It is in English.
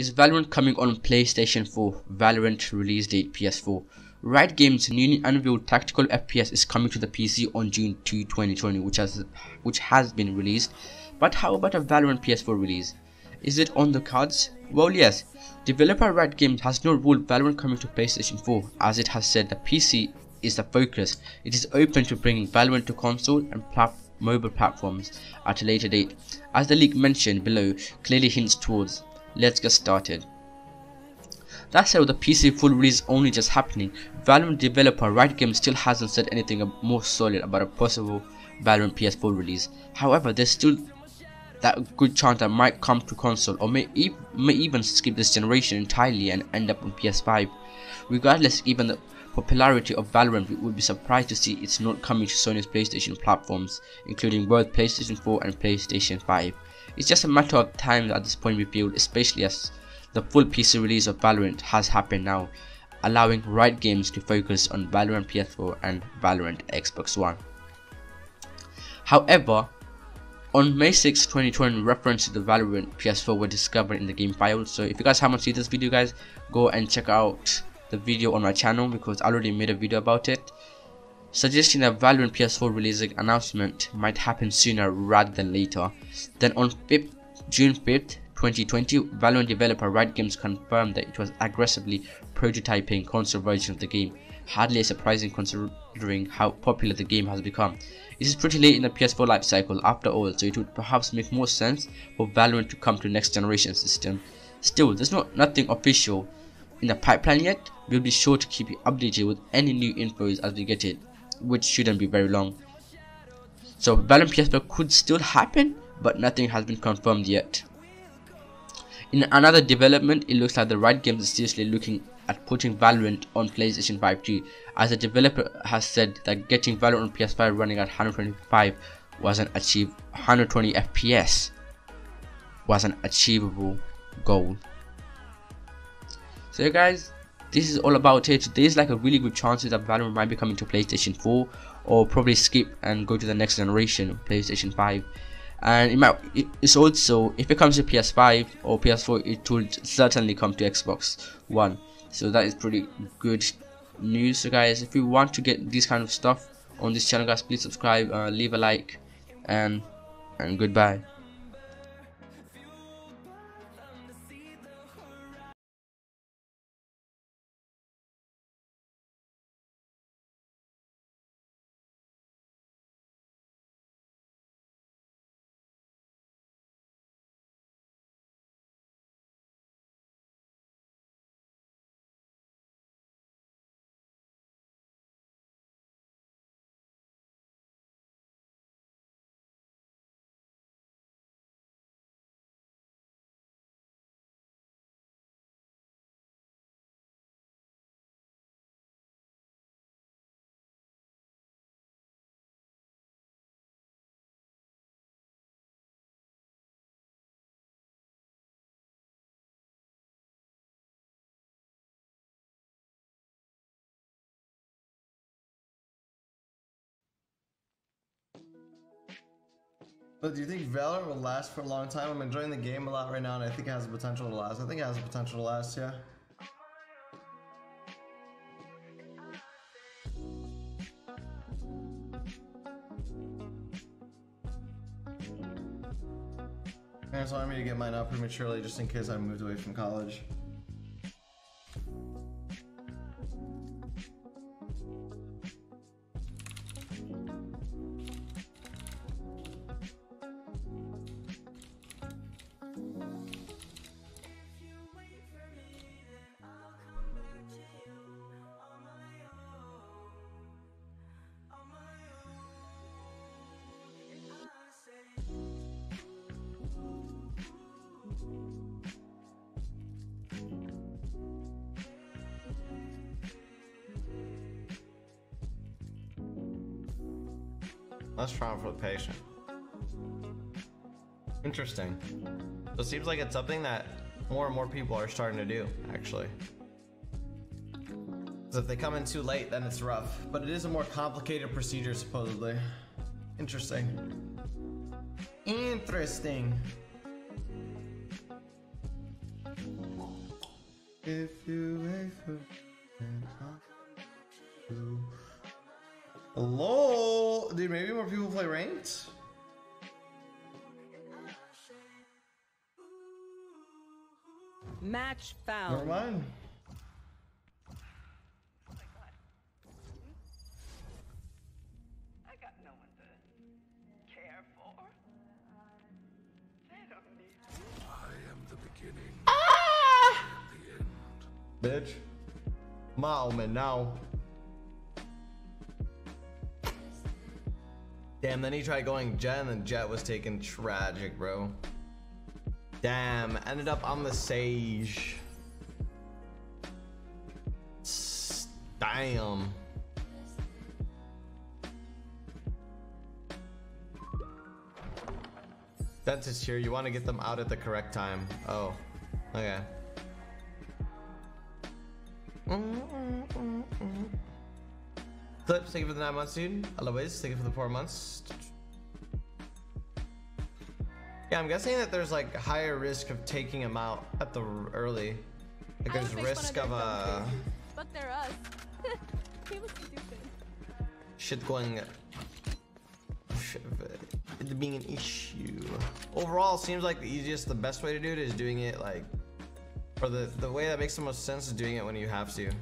Is Valorant coming on PlayStation 4? Valorant release date PS4. Riot Games' newly unveiled tactical FPS is coming to the PC on June 2, 2020, which has which has been released. But how about a Valorant PS4 release? Is it on the cards? Well, yes. Developer Riot Games has not ruled Valorant coming to PlayStation 4, as it has said the PC is the focus. It is open to bringing Valorant to console and plat mobile platforms at a later date, as the leak mentioned below clearly hints towards. Let's get started. That said, with the PC full release only just happening, Valorant developer Riot Games still hasn't said anything more solid about a possible Valorant PS4 release. However, there's still that good chance that might come to console or may, e may even skip this generation entirely and end up on PS5. Regardless, even the popularity of Valorant, we would be surprised to see it's not coming to Sony's PlayStation platforms, including both PlayStation 4 and PlayStation 5. It's just a matter of time at this point we feel, especially as the full PC release of Valorant has happened now, allowing Riot Games to focus on Valorant PS4 and Valorant Xbox One. However, on May 6, 2020, reference to the Valorant PS4 were discovered in the game file. So if you guys haven't seen this video, guys, go and check out the video on my channel because I already made a video about it. Suggesting that Valorant PS4 releasing announcement might happen sooner rather than later. Then on 5th, June 5th, 2020, Valorant developer Riot Games confirmed that it was aggressively prototyping console version of the game. Hardly surprising considering how popular the game has become. It is pretty late in the PS4 life cycle after all, so it would perhaps make more sense for Valorant to come to next generation system. Still, there's not nothing official in the pipeline yet. We'll be sure to keep you updated with any new infos as we get it, which shouldn't be very long. So Valorant PS4 could still happen, but nothing has been confirmed yet. In another development, it looks like the Riot Games is seriously looking at putting Valorant on PlayStation 5 too, as the developer has said that getting Valorant on PS5 running at 125 wasn't achieve 120 FPS was an achievable goal. So guys, this is all about it. There's like a really good chance that Valorant might be coming to PlayStation 4 or probably skip and go to the next generation, PlayStation 5 and it might it's also if it comes to PS5 or PS4 it will certainly come to Xbox One. So that is pretty good news so guys. If you want to get this kind of stuff on this channel guys please subscribe uh, leave a like and and goodbye But do you think Valorant will last for a long time? I'm enjoying the game a lot right now, and I think it has the potential to last. I think it has the potential to last, yeah. Parents wanted me to get mine out prematurely just in case I moved away from college. Less trauma for the patient. Interesting. So it seems like it's something that more and more people are starting to do, actually. So if they come in too late, then it's rough. But it is a more complicated procedure, supposedly. Interesting. Interesting. If you wait for. Hello? Dude, maybe more people play ranked? Match Never found. mind. I got no one to Damn, then he tried going Jett and then Jett was taken tragic, bro. Damn, ended up on the Sage. Damn. Dentist here, you want to get them out at the correct time. Oh, okay. Clips, thank you for the nine months, dude. Eloise, thank you for the four months. Yeah, I'm guessing that there's like higher risk of taking him out at the early. Like there's would make fun risk their of uh, a. But they're us. was stupid. shit going shit, it being an issue. Overall, seems like the easiest, the best way to do it is doing it like, or the the way that makes the most sense is doing it when you have to.